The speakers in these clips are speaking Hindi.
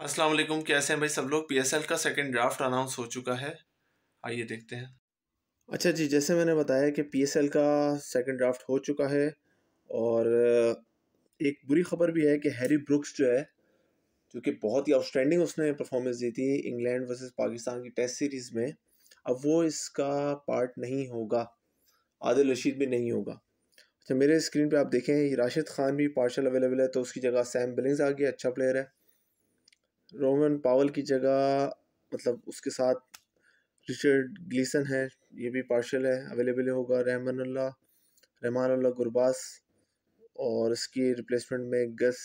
अस्सलाम वालेकुम, कैसे हैं भाई सब लोग? पीएसएल का सेकंड ड्राफ्ट अनाउंस हो चुका है। आइए देखते हैं। अच्छा जी, जैसे मैंने बताया कि पीएसएल का सेकंड ड्राफ्ट हो चुका है और एक बुरी खबर भी है कि हैरी ब्रुक्स जो है, जो कि बहुत ही आउटस्टैंडिंग उसने परफॉर्मेंस दी थी इंग्लैंड वर्सेस पाकिस्तान की टेस्ट सीरीज़ में, अब वो इसका पार्ट नहीं होगा। आदिल रशीद भी नहीं होगा। अच्छा मेरे स्क्रीन पे आप देखें राशिद खान भी पार्शल अवेलेबल है तो उसकी जगह सैम बिलिंग्स आ गया अच्छा प्लेयर है। रोमन पावल की जगह मतलब उसके साथ रिचर्ड ग्लीसन है, ये भी पार्शल है अवेलेबल होगा रहमान रहमानुल्ला रहमानुल्ला गुरबास और इसकी रिप्लेसमेंट में गस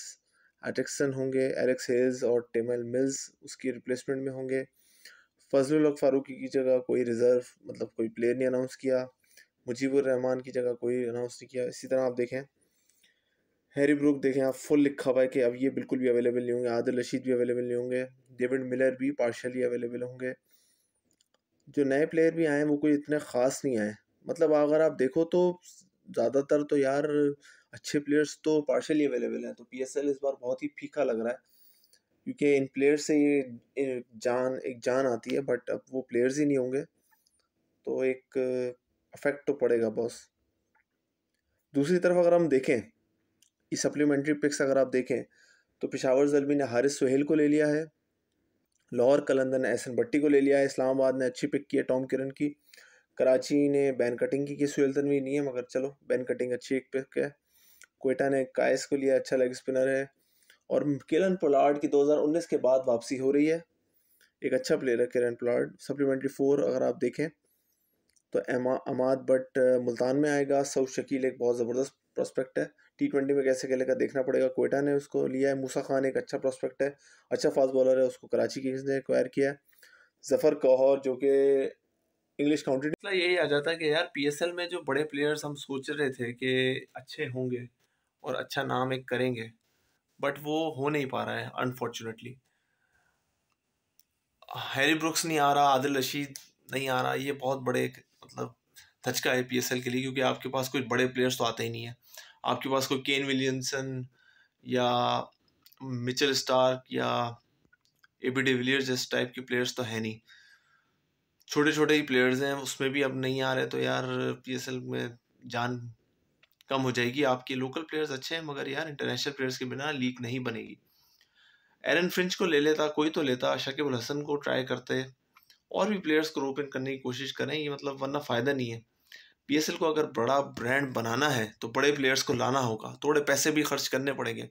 एटिक्सन होंगे एलेक्स हेल्स और टेमल मिल्स उसकी रिप्लेसमेंट में होंगे। फजल फारूकी की जगह कोई रिज़र्व मतलब कोई प्लेयर नहीं अनाउंस किया मुजीबुर रहमान की जगह कोई अनाउंस नहीं किया। इसी तरह आप देखें हैरी ब्रुक देखें, आप फुल लिखा हुआ है कि अब ये बिल्कुल भी अवेलेबल नहीं होंगे, आदिल रशीद भी अवेलेबल नहीं होंगे, डेविड मिलर भी पार्शली अवेलेबल होंगे। जो नए प्लेयर भी आए हैं, वो कोई इतने ख़ास नहीं आए। मतलब अगर आप देखो तो ज़्यादातर तो यार अच्छे प्लेयर्स तो पार्शली अवेलेबल हैं तो पीएसएल इस बार बहुत ही फीका लग रहा है। क्योंकि इन प्लेयर से ये जान, एक जान आती है बट अब वो प्लेयर्स ही नहीं होंगे तो एक अफेक्ट तो पड़ेगा बॉस दूसरी तरफ़ अगर हम देखें सप्लीमेंट्री पिक्स अगर आप देखें तो पिशावर जलमी ने हारिस सुहेल को ले लिया है लाहौर कलंदर ने एहसन भट्टी को ले लिया है इस्लामाबाद ने अच्छी पिक की है टॉम किरण की कराची ने बैन कटिंग की, सुहेल तनवी नहीं है मगर चलो बैन कटिंग अच्छी एक पिक है कोयटा ने कायस को लिया अच्छा लेग स्पिनर है और केलन पोलार्ड की 2019 के बाद वापसी हो रही है एक अच्छा प्लेयर है केलन पोलार्ड सप्लीमेंट्री फोर अगर आप देखें तो अमाद बट मुल्तान में आएगा। सऊद शकील एक बहुत ज़बरदस्त प्रोस्पेक्ट है। टी ट्वेंटी में कैसे खेलेगा देखना पड़ेगा। कोयटा ने उसको लिया है। मूसा खान एक अच्छा प्रोस्पेक्ट है। अच्छा फास्ट बॉलर है। उसको कराची किंग्स ने एक्वायर किया है। जफ़र कौहर जो कि इंग्लिश काउंटी मतलब यही आ जाता है कि यार पीएसएल में जो बड़े प्लेयर्स हम सोच रहे थे कि अच्छे होंगे और अच्छा नाम एक करेंगे बट वो हो नहीं पा रहा है अनफॉर्चुनेटली हैरी ब्रुक्स नहीं आ रहा, आदिल रशीद नहीं आ रहा। ये बहुत बड़े मतलब धचका है पी के लिए, क्योंकि आपके पास कोई बड़े प्लेयर्स तो आते ही नहीं है। आपके पास कोई केन विलियमसन या मिचल स्टार्क या ए बी डिविलियर्स जिस टाइप के प्लेयर्स तो है नहीं। छोटे छोटे ही प्लेयर्स हैं, उसमें भी अब नहीं आ रहे तो यार पीएसएल में जान कम हो जाएगी। आपके लोकल प्लेयर्स अच्छे हैं, मगर यार इंटरनेशनल प्लेयर्स के बिना लीग नहीं बनेगी। एरन फ्रिंच को ले लेता, कोई तो लेता शकीब हसन को ट्राई करते। और भी प्लेयर्स को रोपन करने की कोशिश करें, ये मतलब वरना फ़ायदा नहीं है। पी को अगर बड़ा ब्रांड बनाना है तो बड़े प्लेयर्स को लाना होगा। थोड़े पैसे भी खर्च करने पड़ेंगे।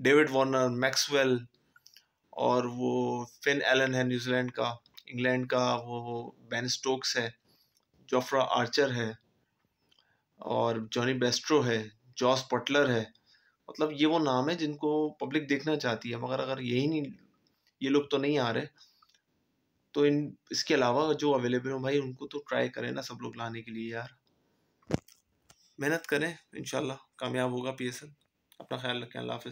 डेविड वार्नर मैक्सवेल और वो फिन एलन है न्यूजीलैंड का इंग्लैंड का वो बैन स्टोक्स है जोफ्रा आर्चर है और जॉनी बेस्ट्रो है जॉस पटलर है। मतलब ये वो नाम है जिनको पब्लिक देखना चाहती है, मगर अगर यही नहीं, ये लोग तो नहीं आ रहे। तो इन, इसके अलावा जो अवेलेबल हो भाई, उनको तो ट्राई करें ना सब लोग लाने के लिए यार। मेहनत करें इन कामयाब होगा पी अपना ख्याल रखें, अल्लाह हाफ़